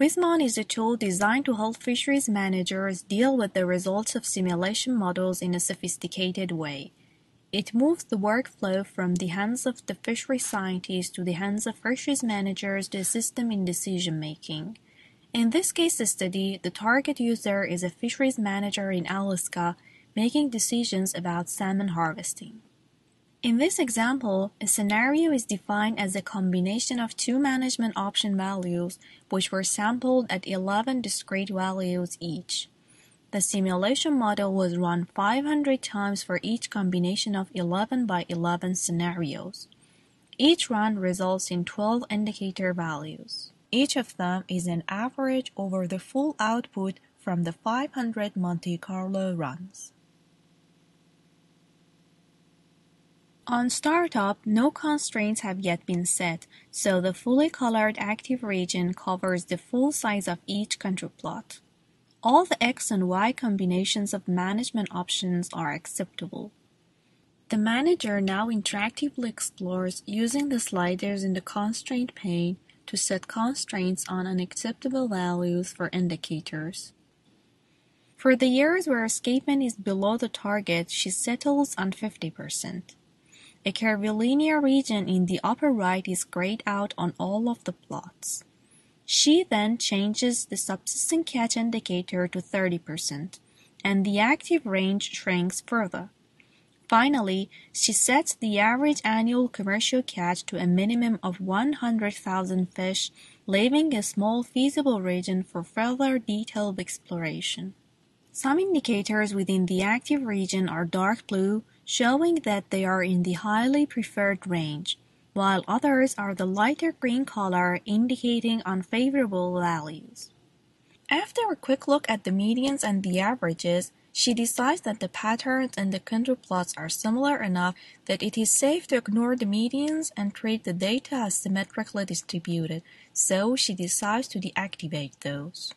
Vismon is a tool designed to help fisheries managers deal with the results of simulation models in a sophisticated way. It moves the workflow from the hands of the fisheries scientists to the hands of fisheries managers to assist them in decision making. In this case study, the target user is a fisheries manager in Alaska making decisions about salmon harvesting. In this example, a scenario is defined as a combination of two management option values which were sampled at 11 discrete values each. The simulation model was run 500 times for each combination of 11 by 11 scenarios. Each run results in 12 indicator values. Each of them is an average over the full output from the 500 Monte Carlo runs. On startup, no constraints have yet been set, so the fully colored active region covers the full size of each control plot. All the X and Y combinations of management options are acceptable. The manager now interactively explores using the sliders in the constraint pane to set constraints on unacceptable values for indicators. For the years where escapement is below the target, she settles on 50%. A curvilinear region in the upper right is grayed out on all of the plots. She then changes the subsisting catch indicator to 30%, and the active range shrinks further. Finally, she sets the average annual commercial catch to a minimum of 100,000 fish, leaving a small feasible region for further detailed exploration. Some indicators within the active region are dark blue, showing that they are in the highly preferred range, while others are the lighter green color indicating unfavorable values. After a quick look at the medians and the averages, she decides that the patterns and the contour plots are similar enough that it is safe to ignore the medians and treat the data as symmetrically distributed, so she decides to deactivate those.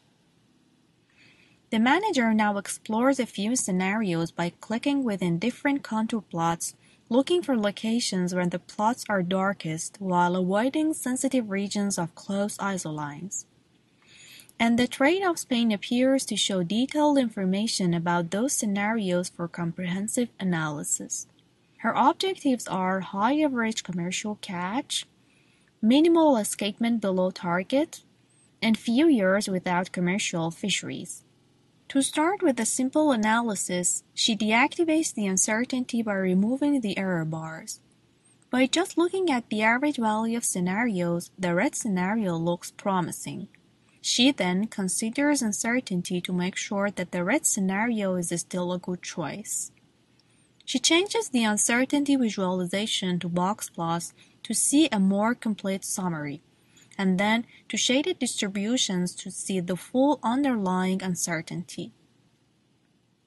The manager now explores a few scenarios by clicking within different contour plots, looking for locations where the plots are darkest while avoiding sensitive regions of close isolines. And the trade-offs pane appears to show detailed information about those scenarios for comprehensive analysis. Her objectives are high average commercial catch, minimal escapement below target, and few years without commercial fisheries. To start with a simple analysis, she deactivates the uncertainty by removing the error bars. By just looking at the average value of scenarios, the red scenario looks promising. She then considers uncertainty to make sure that the red scenario is still a good choice. She changes the uncertainty visualization to box plots to see a more complete summary and then to shaded distributions to see the full underlying uncertainty.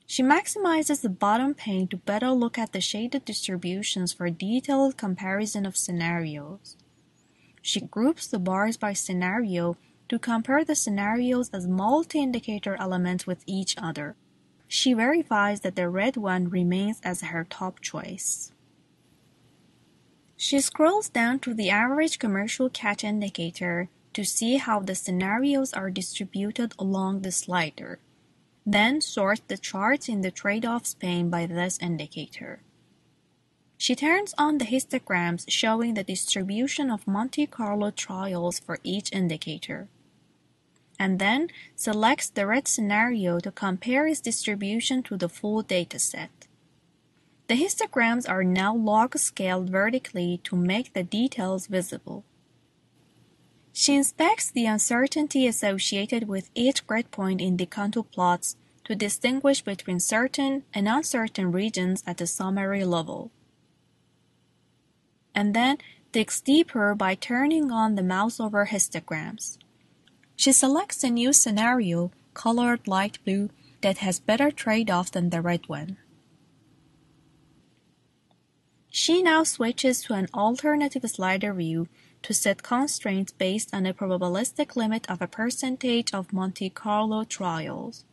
She maximizes the bottom pane to better look at the shaded distributions for detailed comparison of scenarios. She groups the bars by scenario to compare the scenarios as multi-indicator elements with each other. She verifies that the red one remains as her top choice. She scrolls down to the average commercial catch indicator to see how the scenarios are distributed along the slider. Then sorts the charts in the trade-offs pane by this indicator. She turns on the histograms showing the distribution of Monte Carlo trials for each indicator. And then selects the red scenario to compare its distribution to the full dataset. The histograms are now log-scaled vertically to make the details visible. She inspects the uncertainty associated with each grid point in the contour plots to distinguish between certain and uncertain regions at the summary level. And then digs deeper by turning on the mouse over histograms. She selects a new scenario, colored light blue, that has better trade-off than the red one. She now switches to an alternative slider view to set constraints based on a probabilistic limit of a percentage of Monte Carlo trials.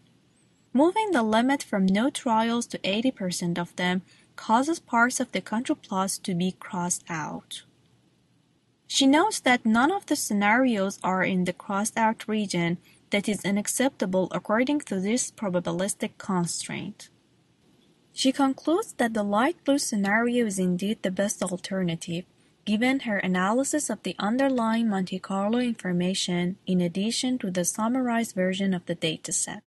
Moving the limit from no trials to 80% of them causes parts of the control plots to be crossed out. She notes that none of the scenarios are in the crossed-out region that is unacceptable according to this probabilistic constraint. She concludes that the light blue scenario is indeed the best alternative, given her analysis of the underlying Monte Carlo information in addition to the summarized version of the dataset.